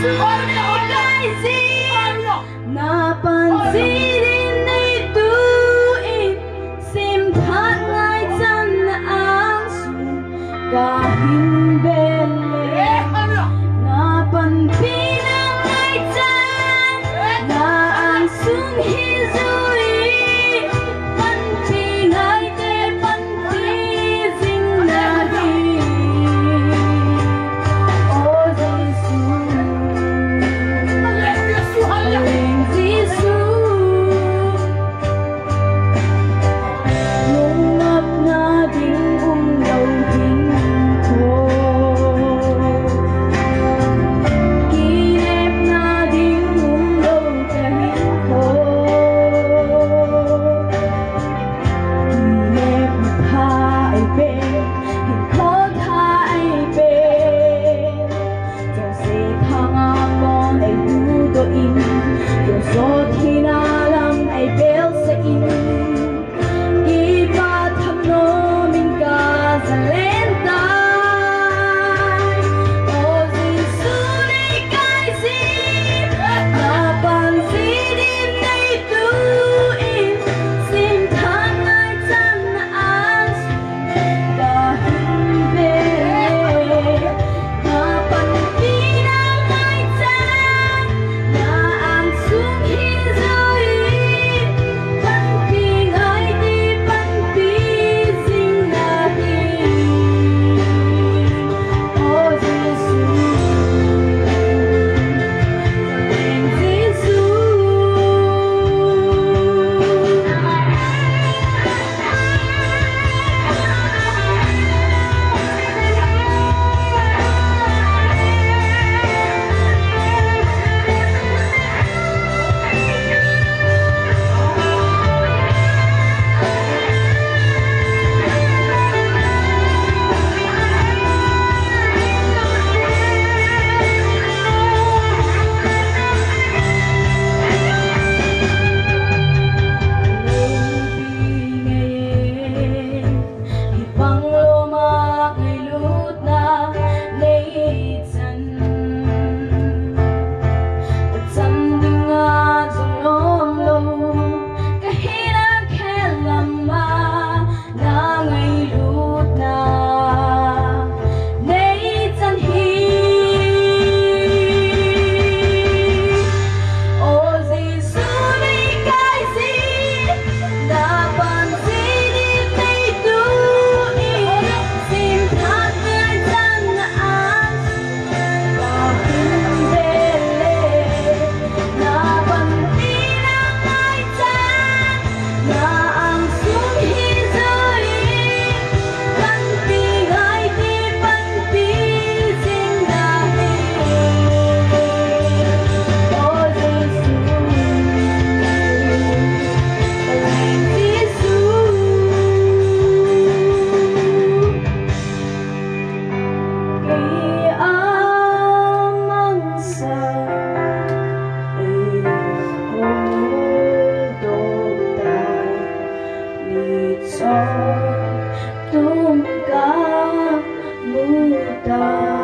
Jesus dark.